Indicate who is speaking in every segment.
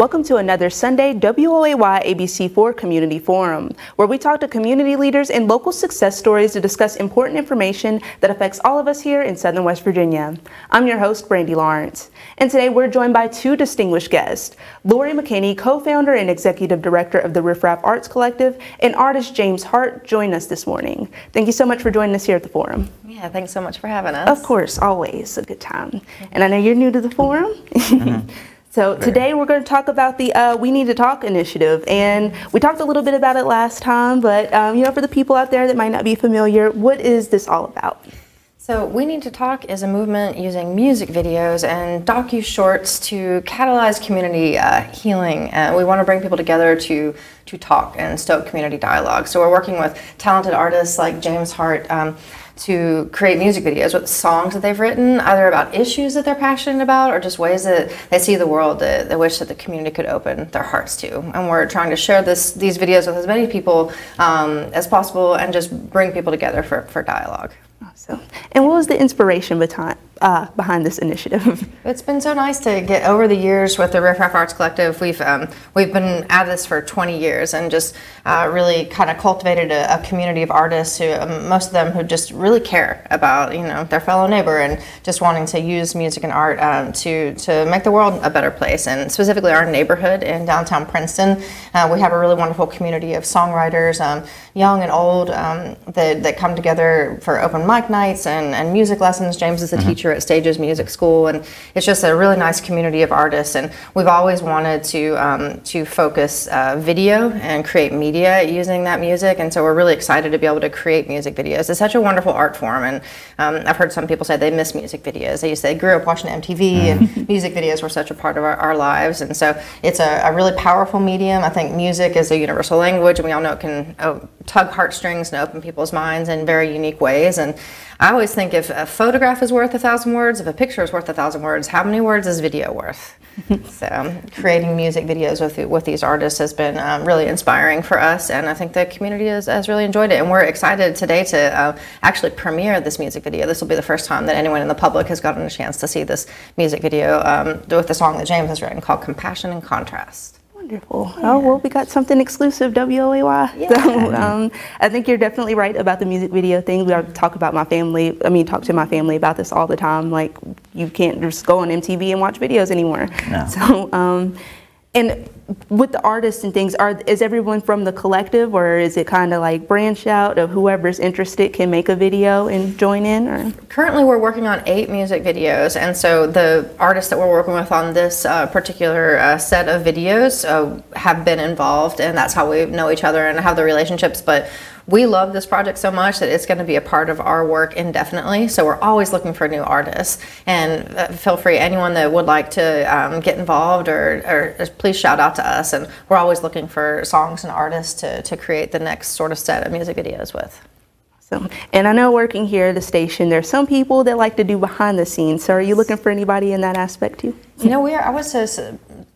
Speaker 1: Welcome to another Sunday WOAY ABC4 Community Forum, where we talk to community leaders and local success stories to discuss important information that affects all of us here in Southern West Virginia. I'm your host, Brandy Lawrence, and today we're joined by two distinguished guests, Lori McKinney, co-founder and executive director of the Riff Raff Arts Collective, and artist James Hart join us this morning. Thank you so much for joining us here at the forum.
Speaker 2: Yeah, thanks so much for having us.
Speaker 1: Of course, always a good time. And I know you're new to the forum. Mm-hmm. So today we're going to talk about the uh, We Need to Talk initiative, and we talked a little bit about it last time. But um, you know, for the people out there that might not be familiar, what is this all about?
Speaker 2: So We Need to Talk is a movement using music videos and docu shorts to catalyze community uh, healing. Uh, we want to bring people together to to talk and stoke community dialogue. So we're working with talented artists like James Hart. Um, to create music videos with songs that they've written, either about issues that they're passionate about or just ways that they see the world that they wish that the community could open their hearts to. And we're trying to share this these videos with as many people um, as possible and just bring people together for, for dialogue.
Speaker 1: Awesome. And what was the inspiration behind, uh, behind this initiative?
Speaker 2: It's been so nice to get over the years with the Riff Raff Arts Collective. We've um, we've been at this for 20 years and just uh, really kind of cultivated a, a, community of artists who um, most of them who just really care about you know their fellow neighbor and just wanting to use music and art um, to to make the world a better place. And specifically our neighborhood in downtown Princeton, uh, we have a really wonderful community of songwriters, um, young and old, um, that that come together for open mic nights and, and music lessons. James is a mm-hmm. teacher at Stages Music School, and it's just a really nice community of artists. And we've always wanted to um, to focus uh, video and create media using that music, and so we're really excited to be able to create music videos. It's such a wonderful art form, and um, I've heard some people say they miss music videos. They used to say grew up watching MTV, and mm-hmm. music videos were such a part of our, our lives, and so it's a, a, really powerful medium. I think music is a universal language, and we all know it can oh, tug heartstrings and open people's minds in very unique ways. And I always think if a photograph is worth a thousand words, if a picture is worth a thousand words, how many words is video worth? so creating music videos with with these artists has been um, really inspiring for us, and I think the community has, has really enjoyed it. And we're excited today to uh, actually premiere this music video. This will be the first time that anyone in the public has gotten a chance to see this music video um, with the song that James has written called "Compassion and Contrast."
Speaker 1: Wonderful. Yeah. Oh, well, we got something exclusive, WOAY. Yeah. So um, I think you're definitely right about the music video thing. We talk about my family, I mean, talk to my family about this all the time. Like, you can't just go on MTV and watch videos anymore. No. So, um, and with the artists and things, are is everyone from the collective, or is it kind of like branch out of whoever's interested can make a video and join in? Or
Speaker 2: currently, we're working on eight music videos, and so the artists that we're working with on this uh, particular uh, set of videos uh, have been involved, and that's how we know each other and have the relationships. But we love this project so much that it's going to be a part of our work indefinitely. So we're always looking for new artists. And uh, feel free, anyone that would like to um, get involved or, or, please shout out to us. And we're always looking for songs and artists to, to create the next sort of set of music videos with.
Speaker 1: Awesome. And I know working here at the station, there's some people that like to do behind the scenes. So are you looking for anybody in that aspect too?
Speaker 2: You know, we are, I was just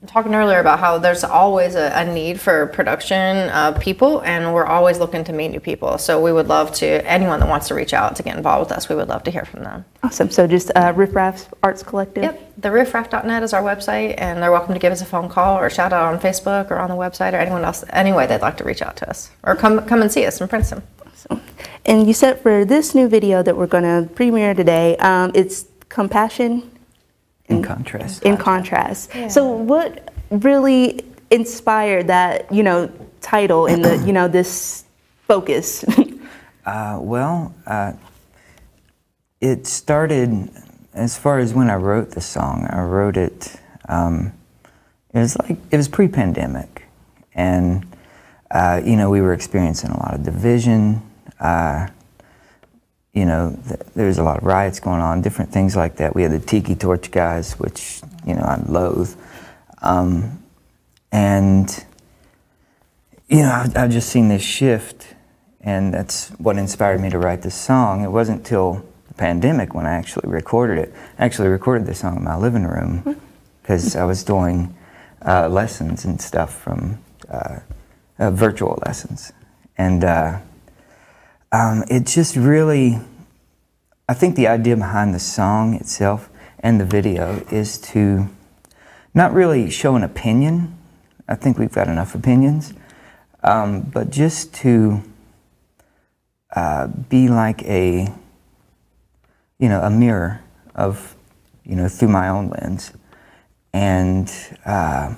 Speaker 2: talking earlier about how there's always a, a need for production uh, people, and we're always looking to meet new people. So we would love to, anyone that wants to reach out to get involved with us, we would love to hear from them.
Speaker 1: Awesome. So just uh, Riff Raff Arts Collective?
Speaker 2: Yep. The riffraff.net is our website, and they're welcome to give us a phone call or shout out on Facebook or on the website or anyone else, any way they'd like to reach out to us or come, come and see us in Princeton.
Speaker 1: Awesome. And you said for this new video that we're going to premiere today, um, it's compassion
Speaker 3: in, contrast.
Speaker 1: In contrast. Yeah. So what really inspired that, you know, title and the, you know, this focus?
Speaker 3: uh, well, uh, it started as far as when I wrote the song. I wrote it. Um, it was like it was pre-pandemic, and uh, you know we were experiencing a lot of division. Uh, you know, th- there was a lot of riots going on, different things like that. We had the Tiki Torch guys, which, you know, I loathe. Um, and, you know, I've, I've, just seen this shift, and that's what inspired me to write this song. It wasn't till the pandemic when I actually recorded it. I actually recorded this song in my living room because I was doing uh, lessons and stuff from uh, uh, virtual lessons. And, uh, um, it just really, I think the idea behind the song itself and the video is to not really show an opinion. I think we've got enough opinions, um, but just to uh, be like a, you know, a mirror of, you know, through my own lens, and uh,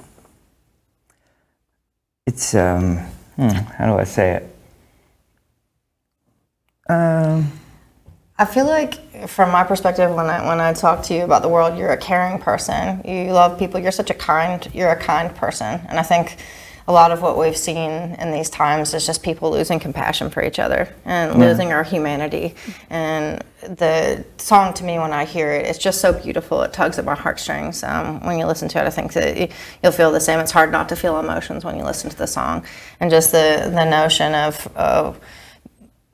Speaker 3: it's um, hmm, how do I say it? Um,
Speaker 2: I feel like, from my perspective, when I when I talk to you about the world, you're a caring person. You love people. You're such a kind. You're a kind person, and I think a lot of what we've seen in these times is just people losing compassion for each other and yeah. losing our humanity. And the song, to me, when I hear it, it's just so beautiful. It tugs at my heartstrings. Um, when you listen to it, I think that you'll feel the same. It's hard not to feel emotions when you listen to the song, and just the the notion of. of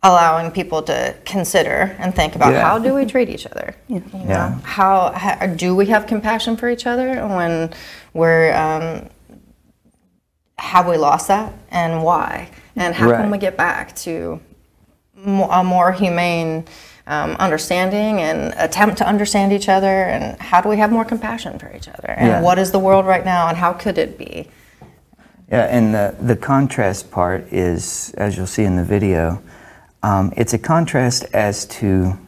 Speaker 2: allowing people to consider and think about yeah. how do we treat each other
Speaker 3: yeah. You know? yeah.
Speaker 2: how, how, do we have compassion for each other when we're um, have we lost that and why and how right. can we get back to a more humane um, understanding and attempt to understand each other and how do we have more compassion for each other and yeah. what is the world right now and how could it be
Speaker 3: yeah and the, the contrast part is as you'll see in the video um, it's a contrast as to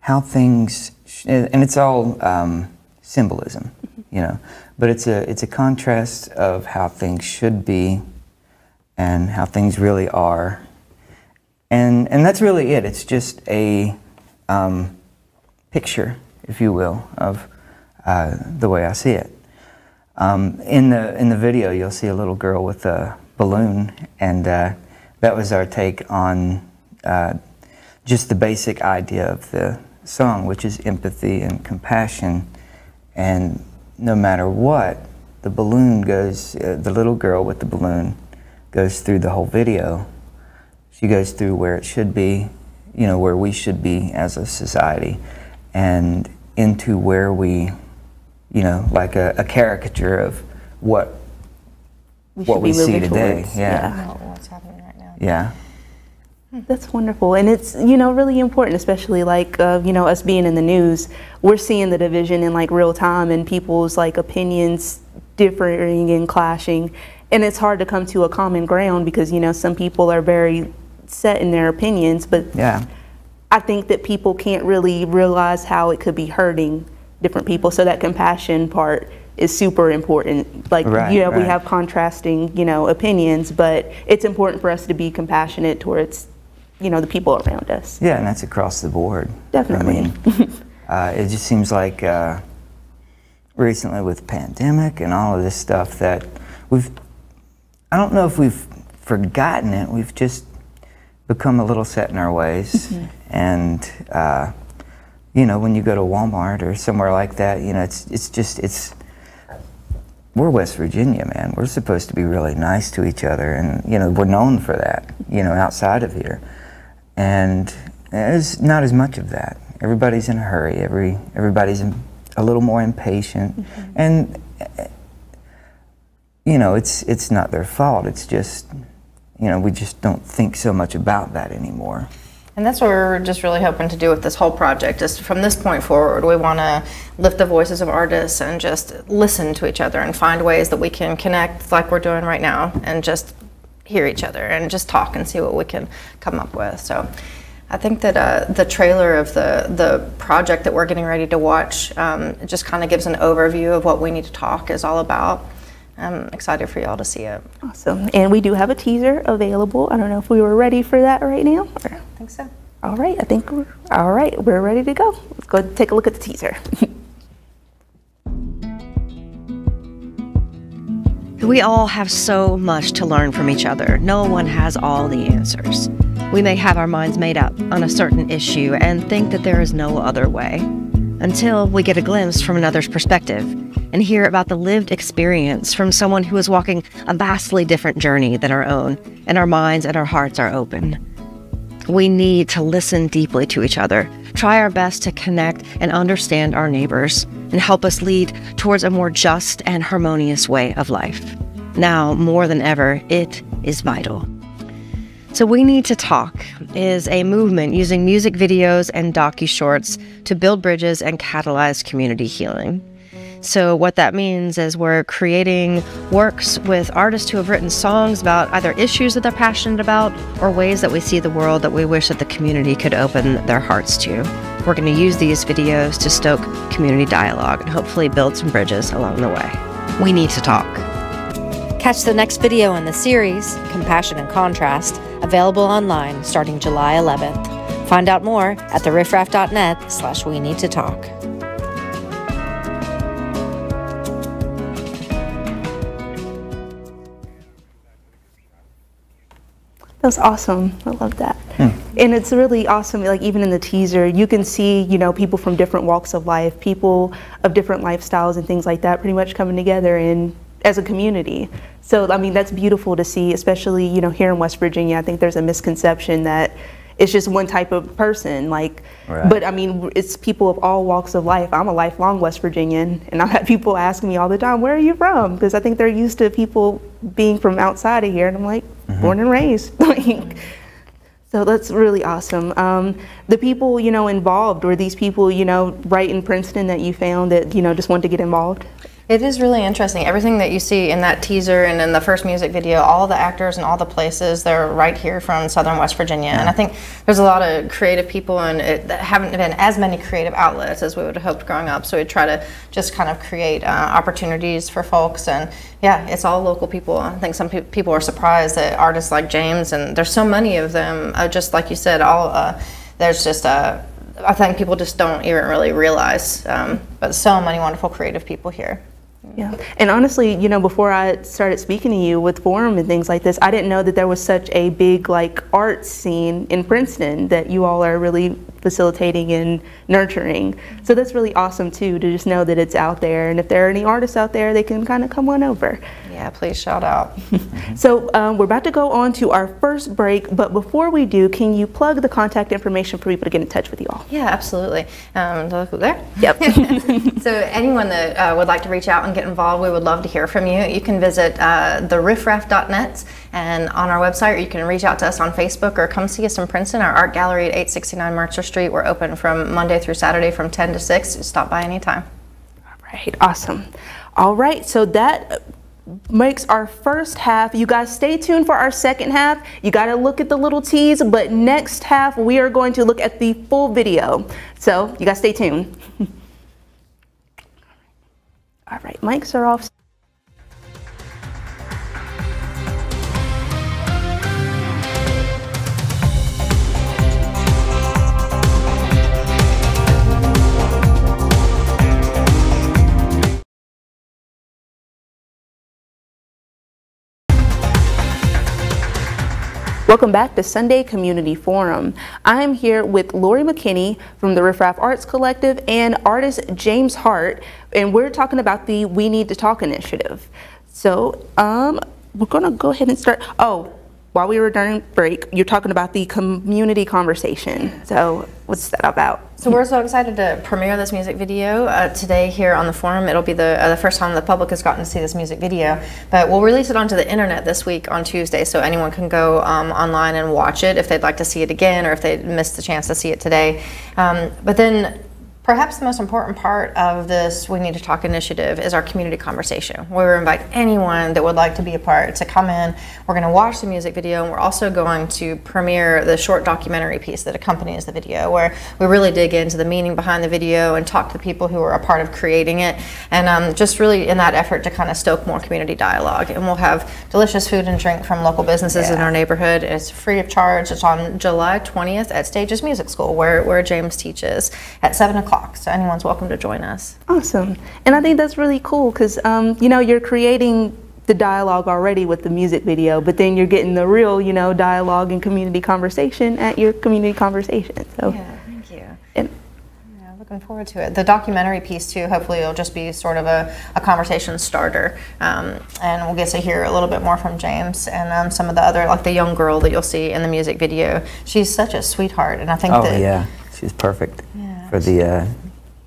Speaker 3: how things, and it's all um, symbolism, you know, but it's a it's a contrast of how things should be, and how things really are, and and that's really it. It's just a um, picture, if you will, of uh, the way I see it. Um, in the in the video, you'll see a little girl with a balloon, and uh, that was our take on uh, just the basic idea of the song, which is empathy and compassion. And no matter what, the balloon goes, uh, the little girl with the balloon goes through the whole video. She goes through where it should be, you know, where we should be as a society, and into where we, you know, like a, a caricature of what
Speaker 1: we
Speaker 3: what we see today.
Speaker 1: Towards. Yeah.
Speaker 2: yeah. What's happening right now.
Speaker 3: Yeah.
Speaker 1: That's wonderful, and it's you know really important, especially like uh, you know us being in the news. We're seeing the division in like real time, and people's like opinions differing and clashing, and it's hard to come to a common ground because you know some people are very set in their opinions, but
Speaker 3: yeah,
Speaker 1: I think that people can't really realize how it could be hurting different people. So that compassion part is super important. Like right, you know, right. we have contrasting you know opinions, but it's important for us to be compassionate towards you know the people around us.
Speaker 3: Yeah, and that's across the board.
Speaker 1: Definitely.
Speaker 3: I mean, uh, it just seems like uh, recently with pandemic and all of this stuff that we've. I don't know if we've forgotten it. We've just become a little set in our ways, mm-hmm. and uh, you know, when you go to Walmart or somewhere like that, you know, it's it's just it's we're West Virginia, man. We're supposed to be really nice to each other, and you know, we're known for that. You know, outside of here and there's not as much of that. Everybody's in a hurry. Every everybody's a little more impatient, mm-hmm. and you know it's it's not their fault. It's just you know we just don't think so much about that anymore.
Speaker 2: And that's what we're just really hoping to do with this whole project. Is from this point forward, we want to lift the voices of artists and just listen to each other and find ways that we can connect, like we're doing right now, and just hear each other and just talk and see what we can come up with. So I think that uh, the trailer of the, the project that we're getting ready to watch um, just kind of gives an overview of what we need to talk is all about. I'm excited for y'all to see it.
Speaker 1: Awesome. And we do have a teaser available. I don't know if we were ready for that right now.
Speaker 2: Or? I think so.
Speaker 1: All right. I think we're all right. We're ready to go. Let's go take a look at the teaser.
Speaker 4: We all have so much to learn from each other. No one has all the answers. We may have our minds made up on a certain issue and think that there is no other way until we get a glimpse from another's perspective and hear about the lived experience from someone who is walking a vastly different journey than our own, and our minds and our hearts are open. We need to listen deeply to each other, try our best to connect and understand our neighbors, and help us lead towards a more just and harmonious way of life. Now, more than ever, it is vital. So We Need to Talk is a movement using music videos and docu shorts to build bridges and catalyze community healing. So, what that means is we're creating works with artists who have written songs about either issues that they're passionate about or ways that we see the world that we wish that the community could open their hearts to. We're going to use these videos to stoke community dialogue and hopefully build some bridges along the way. We need to talk.
Speaker 5: Catch the next video in the series, Compassion and Contrast, available online starting July 11th. Find out more at theriffraff.net slash we need to talk.
Speaker 1: Was awesome. I love that. Hmm. And it's really awesome, like even in the teaser, you can see, you know, people from different walks of life, people of different lifestyles and things like that pretty much coming together and as a community. So, I mean, that's beautiful to see, especially, you know, here in West Virginia. I think there's a misconception that it's just one type of person. Like,
Speaker 3: Right.
Speaker 1: but I mean, it's people of all walks of life. I'm a lifelong West Virginian, and I've had people ask me all the time, "Where are you from?" Because I think they're used to people being from outside of here, and I'm like, born and raised. like, so that's really awesome. Um, the people, you know, involved, were these people, you know, right in Princeton that you found that, you know, just wanted to get involved?
Speaker 2: It is really interesting. Everything that you see in that teaser and in the first music video, all the actors and all the places, they're right here from Southern West Virginia. And I think there's a lot of creative people and it, that haven't been as many creative outlets as we would have hoped growing up. So we try to just kind of create uh, opportunities for folks. And yeah, it's all local people. I think some pe- people are surprised that artists like James, and there's so many of them, uh, just like you said, all uh, there's just uh, I think people just don't even really realize, um, but so many wonderful creative people here.
Speaker 1: Yeah. And honestly, you know, before I started speaking to you with Forum and things like this, I didn't know that there was such a big like art scene in Princeton that you all are really facilitating and nurturing. So that's really awesome too to just know that it's out there. And if there are any artists out there, they can kind of come on over.
Speaker 2: Yeah, please shout out.
Speaker 1: So um, we're about to go on to our first break, but before we do, can you plug the contact information for people to get in touch with you all?
Speaker 2: Yeah, absolutely. Um, look there.
Speaker 1: Yep.
Speaker 2: so anyone that uh, would like to reach out and get involved, we would love to hear from you. You can visit uh, theriffraff.net and on our website, or you can reach out to us on Facebook or come see us in Princeton, our art gallery at 869 Mercer Street. We're open from Monday through Saturday from 10 to 6. Stop by anytime.
Speaker 1: All right, awesome. All right, so that makes our first half. You guys stay tuned for our second half. You got to look at the little tease, but next half we are going to look at the full video. So you guys stay tuned. All right, mics are off. Welcome back to Sunday Community Forum. I am here with Lori McKinney from the Riff Raff Arts Collective and artist James Hart, and we're talking about the We Need to Talk initiative. So, um, we're gonna go ahead and start. Oh, while we were during break, you're talking about the community conversation. So, what's that about?
Speaker 2: So we're so excited to premiere this music video uh, today here on the forum. It'll be the uh, the first time the public has gotten to see this music video, but we'll release it onto the internet this week on Tuesday, so anyone can go um, online and watch it if they'd like to see it again or if they missed the chance to see it today. Um, but then. Perhaps the most important part of this We Need to Talk initiative is our community conversation. We invite anyone that would like to be a part to come in. We're going to watch the music video and we're also going to premiere the short documentary piece that accompanies the video where we really dig into the meaning behind the video and talk to the people who are a part of creating it. And um, just really in that effort to kind of stoke more community dialogue. And we'll have delicious food and drink from local businesses in our neighborhood. It's free of charge. It's on July 20th at Stages Music School where, where James teaches at 7 o'clock. So anyone's welcome to join us.
Speaker 1: Awesome. And I think that's really cool because, um, you know, you're creating the dialogue already with the music video, but then you're getting the real, you know, dialogue and community conversation at your community conversation. So,
Speaker 2: Yeah, thank you.
Speaker 1: and,
Speaker 2: Yeah, looking forward to it. The documentary piece too. Hopefully, it'll just be sort of a, a conversation starter, um, and we'll get to hear a little bit more from James and um, some of the other, like the young girl that you'll see in the music video. She's such a sweetheart, and I think
Speaker 3: Oh
Speaker 2: that
Speaker 3: yeah, she's perfect
Speaker 2: Yeah.
Speaker 3: For the. Uh,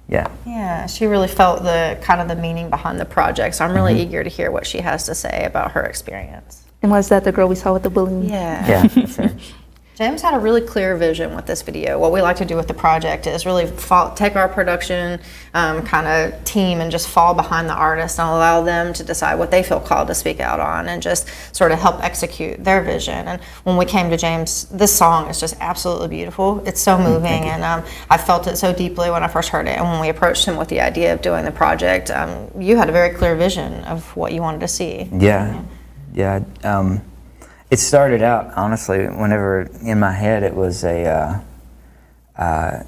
Speaker 3: yeah.
Speaker 2: yeah, she really felt the kind of the meaning behind the project. So I'm really eager to hear what she has to say about her experience.
Speaker 1: and was that the girl we saw with the balloon?
Speaker 2: Yeah.
Speaker 3: Yeah.
Speaker 2: James had a really clear vision with this video. What we like to do with the project is really fall, take our production um, kind of team and just fall behind the artist and allow them to decide what they feel called to speak out on and just sort of help execute their vision. And when we came to James, this song is just absolutely beautiful. It's so moving, and um, I felt it so deeply when I first heard it. And when we approached him with the idea of doing the project, um, you had a very clear vision of what you wanted to see.
Speaker 3: Yeah, yeah. Um, it started out honestly. Whenever in my head, it was a. Uh, uh,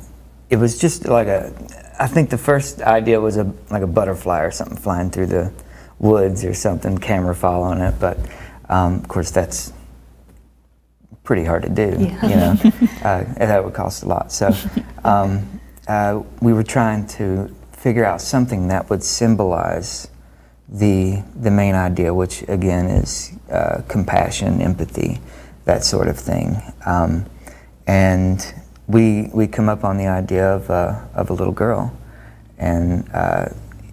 Speaker 3: it was just like a. I think the first idea was a like a butterfly or something flying through the woods or something, camera following it. But um, of course, that's pretty hard to do.
Speaker 1: Yeah.
Speaker 3: You know, uh, and that would cost a lot. So um, uh, we were trying to figure out something that would symbolize the the main idea, which again is uh, compassion, empathy, that sort of thing. Um, and we we come up on the idea of uh, of a little girl, and uh,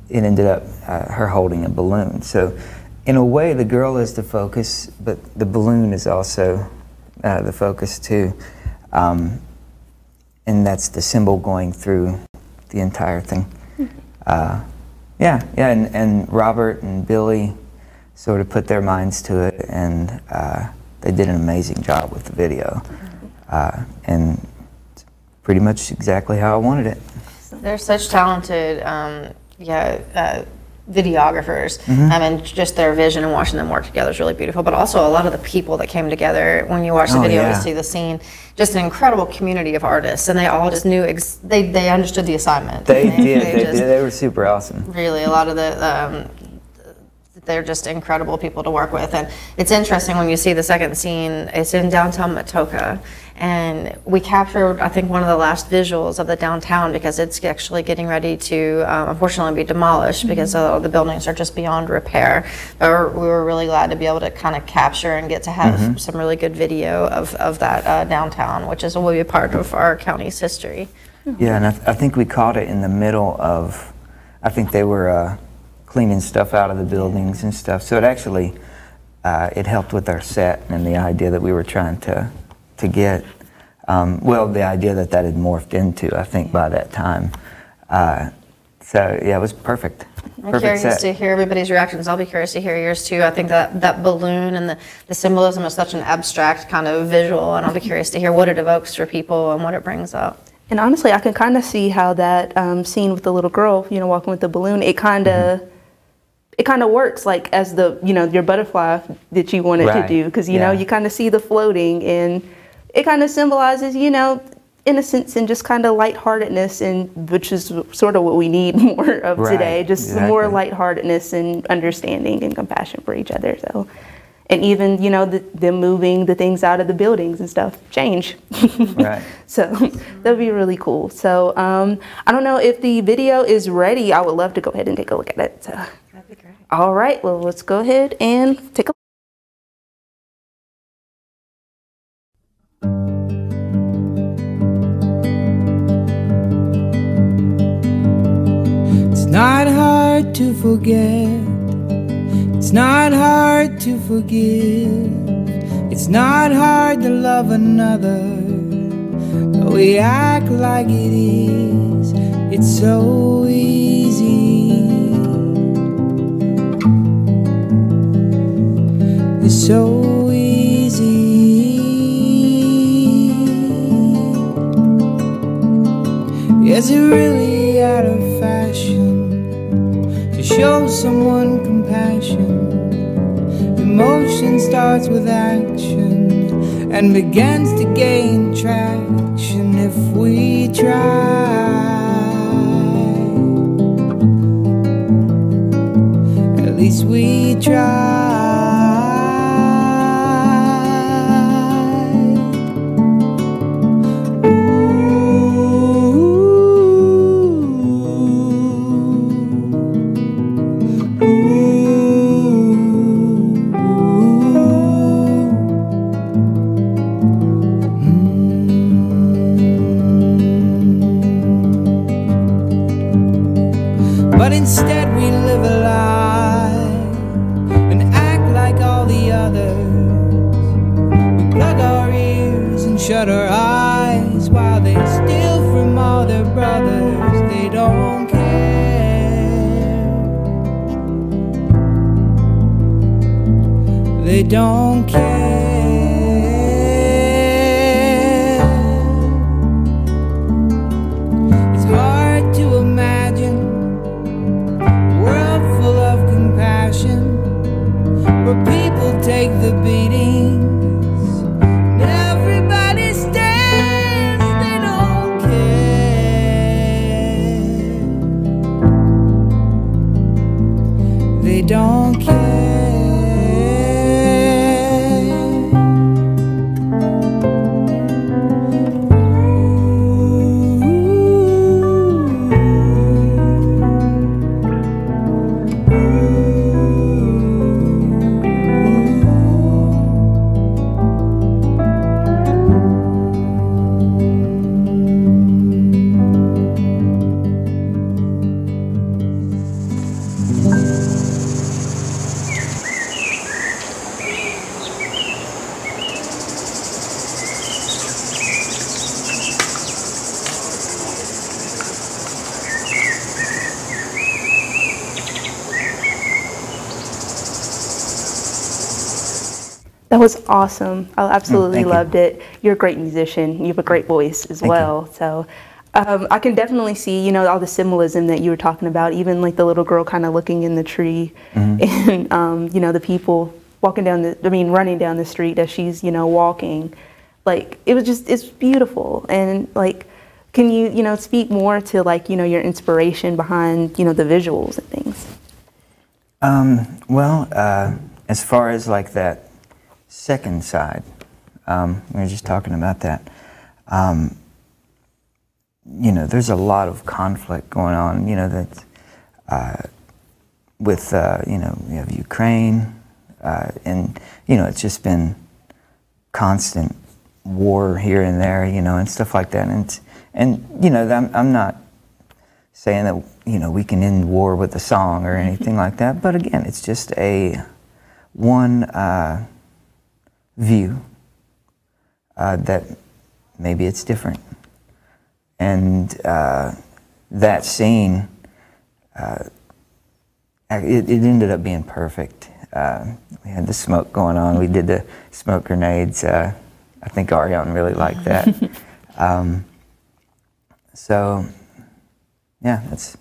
Speaker 3: it ended up uh, her holding a balloon. So, in a way, the girl is the focus, but the balloon is also uh, the focus too. Um, and that's the symbol going through the entire thing. Uh, yeah, yeah, and, and Robert and Billy sort of put their minds to it, and uh, they did an amazing job with the video. Uh, and pretty much exactly how I wanted it.
Speaker 2: They're such talented, um, yeah, uh, videographers.
Speaker 3: Mm-hmm.
Speaker 2: I mean, just their vision and watching them work together is really beautiful. But also a lot of the people that came together when you watch the
Speaker 3: Oh,
Speaker 2: video
Speaker 3: yeah.
Speaker 2: to see the scene, just an incredible community of artists, and they all just knew ex- they they understood the assignment.
Speaker 3: They did, they,
Speaker 2: just-
Speaker 3: did, they were super awesome.
Speaker 2: really a lot of the um, they're just incredible people to work with. And it's interesting when you see the second scene it's in downtown Matoaka. And we captured i think one of the last visuals of the downtown because it's actually getting ready to um, unfortunately be demolished because uh, the buildings are just beyond repair. But we're, we were really glad to be able to kind of capture and get to have some really good video of, of that uh, downtown which is will be a part of our county's history.
Speaker 3: Yeah, and I, th- I think we caught it in the middle of, I think they were uh, cleaning stuff out of the buildings and stuff. So it actually, uh, it helped with our set and the idea that we were trying to, to get. Um, well, the idea that that had morphed into, I think, by that time. Uh, so yeah, it was perfect.
Speaker 2: I'm
Speaker 3: Perfect
Speaker 2: curious
Speaker 3: set.
Speaker 2: to hear everybody's reactions. I'll be curious to hear yours too. I think that that balloon and the, the symbolism is such an abstract kind of visual, and I'll be curious to hear what it evokes for people and what it brings up.
Speaker 1: And honestly, I can kind of see how that um, scene with the little girl, you know, walking with the balloon, it kind of,
Speaker 3: Mm-hmm.
Speaker 1: It kind of works like as the, you know, your butterfly that you wanted to do, because you know you kind of see the floating, and it kind of symbolizes, you know, innocence and just kind of lightheartedness, and which is sort of what we need more of
Speaker 3: Right,
Speaker 1: today, just more lightheartedness and understanding and compassion for each other. So. And even, you know, the, them moving the things out of the buildings and stuff change.
Speaker 3: Right.
Speaker 1: So that would be really cool. So um, I don't know if the video is ready. I would love to go ahead and take a look at it. So.
Speaker 2: Great.
Speaker 1: All right, well, let's go ahead and take a look.
Speaker 6: It's not hard to forget. It's not hard to forgive. It's not hard to love another. But we act like it is. It's so easy. So easy. Is it really out of fashion to show someone compassion? Emotion starts with action and begins to gain traction if we try. At least we try. Care.
Speaker 1: That was awesome. I absolutely
Speaker 3: you.
Speaker 1: loved it. You're a great musician. You have a great voice as
Speaker 3: Thank you.
Speaker 1: well. So um, I can definitely see, you know, all the symbolism that you were talking about. Even like the little girl kind of looking in the tree,
Speaker 3: Mm-hmm.
Speaker 1: and um, you know the people walking down the, I mean, running down the street as she's, you know, walking. Like it was just, it's beautiful. And like, can you, you know, speak more to like, you know, your inspiration behind, you know, the visuals and things?
Speaker 3: Um, well, uh, as far as like that second side, um, we were just talking about that. Um, you know, there's a lot of conflict going on. You know that uh, with uh, you know we have Ukraine, uh, and you know it's just been constant war here and there. You know, and stuff like that. And and you know, I'm, I'm not saying that you know we can end war with a song or anything like that. But again, it's just a one uh, view uh, that maybe it's different, and uh, that scene. Uh, it, it ended up being perfect. Uh, we had the smoke going on. We did the smoke grenades. Uh, I think Ariane really liked that. um, so, yeah, that's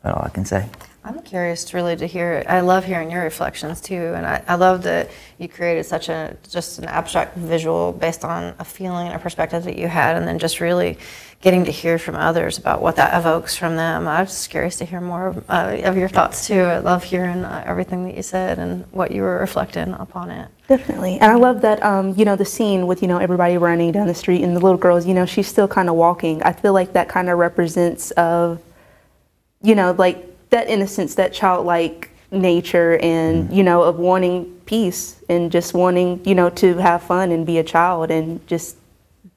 Speaker 3: about all I can say.
Speaker 2: I'm curious to really to hear, I love hearing your reflections too, and I, I love that you created such a, just an abstract visual based on a feeling and a perspective that you had, and then just really getting to hear from others about what that evokes from them. I was just curious to hear more uh, of your thoughts too. I love hearing uh, everything that you said and what you were reflecting upon it.
Speaker 1: Definitely. And I love that, um, you know, the scene with, you know, everybody running down the street and the little girls, you know, she's still kind of walking. I feel like that kind of represents of, you know, like that innocence, that childlike nature and, mm. you know, of wanting peace and just wanting, you know, to have fun and be a child and just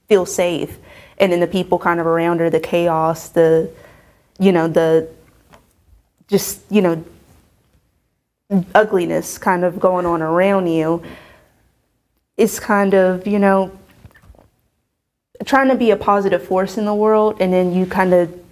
Speaker 1: feel safe. And then the people kind of around her, the chaos, the, you know, the, just, you know, ugliness kind of going on around you is kind of, you know, trying to be a positive force in the world and then you kind of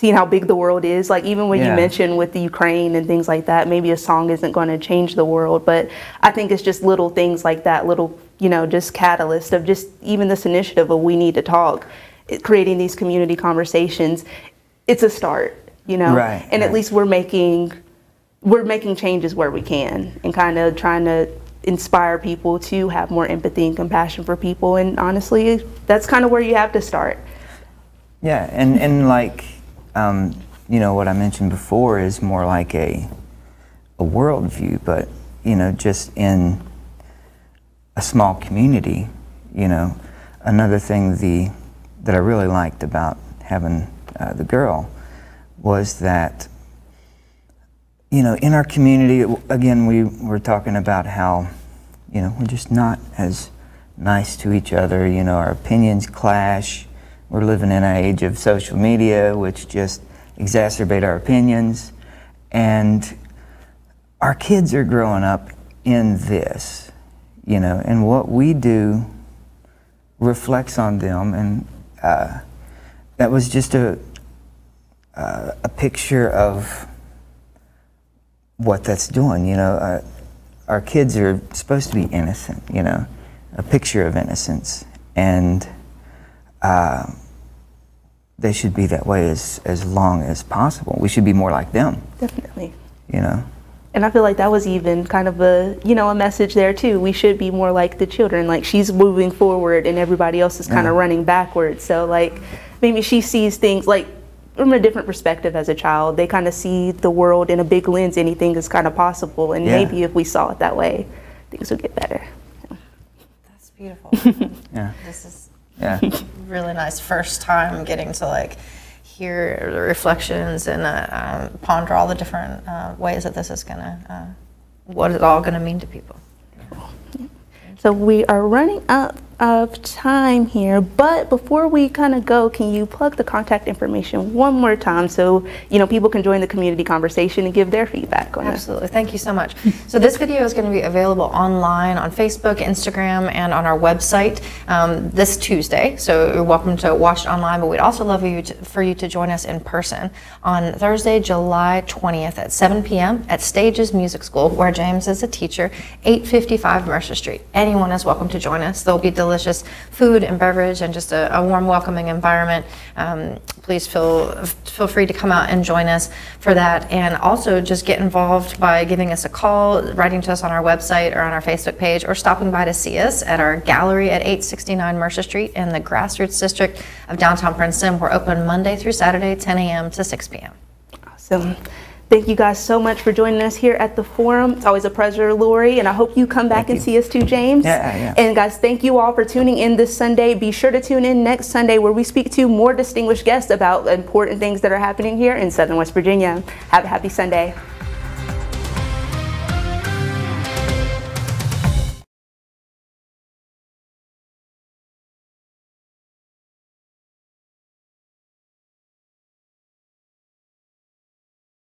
Speaker 1: seeing how big the world is. Like even when you
Speaker 3: Yeah.
Speaker 1: mentioned with the Ukraine and things like that, maybe a song isn't going to change the world, but I think it's just little things like that, little, you know, just catalyst of just even this initiative of we need to talk, creating these community conversations. It's a start, you know,
Speaker 3: Right,
Speaker 1: and at least we're making we're making changes where we can and kind of trying to inspire people to have more empathy and compassion for people and honestly that's kind of where you have to start
Speaker 3: Yeah, and, and like, um, you know, what I mentioned before is more like a, a worldview, but, you know, just in a small community, you know, another thing the, that I really liked about having uh, the girl was that, you know, in our community, again, we were talking about how, you know, we're just not as nice to each other. You know, our opinions clash. We're living in an age of social media, which just exacerbate our opinions. And our kids are growing up in this, you know, and what we do reflects on them, and uh, that was just a uh, a picture of what that's doing. You know, uh, our kids are supposed to be innocent. You know, a picture of innocence, and uh, they should be that way as as long as possible. We should be more like them.
Speaker 1: Definitely.
Speaker 3: You know.
Speaker 1: And I feel like that was even kind of a, you know, a message there too. We should be more like the children. Like she's moving forward and everybody else is kind of running backwards. So like maybe she sees things like from a different perspective as a child. They kind of see the world in a big lens. Anything is kind of possible. And
Speaker 3: Yeah.
Speaker 1: maybe if we saw it that way, things would get better.
Speaker 2: That's beautiful.
Speaker 3: Yeah.
Speaker 2: this is
Speaker 3: Yeah.
Speaker 2: really nice first time getting to like hear the reflections and uh, um, ponder all the different uh, ways that this is gonna, uh, what it's all gonna mean to people.
Speaker 1: So we are running out of time here, but before we kind of go, can you plug the contact information one more time so you know people can join the community conversation and give their feedback on?
Speaker 2: Absolutely. Thank you so much. So this video is going to be available online on Facebook, Instagram, and on our website um, this Tuesday. So you're welcome to watch it online, but we'd also love you to, for you to join us in person on Thursday, July 20th at 7 p.m. at Stages Music School, where James is a teacher, 855 Mercer Street. Anyone is welcome to join us. There'll be delicious food and beverage and just a, a warm, welcoming environment. Um, please feel feel free to come out and join us for that, and also just get involved by giving us a call, writing to us on our website or on our Facebook page, or stopping by to see us at our gallery at 869 Mercer Street in the Grassroots District of downtown Princeton. We're open Monday through Saturday, 10 a.m. to 6 p.m.
Speaker 1: Awesome. Thank you guys so much for joining us here at the forum. It's always a pleasure, Lori, and I hope you come back
Speaker 3: Thank
Speaker 1: and
Speaker 3: you.
Speaker 1: see us too, James.
Speaker 3: Yeah, yeah.
Speaker 1: And guys, thank you all for tuning in this Sunday. Be sure to tune in next Sunday where we speak to more distinguished guests about important things that are happening here in Southern West Virginia. Have a happy Sunday.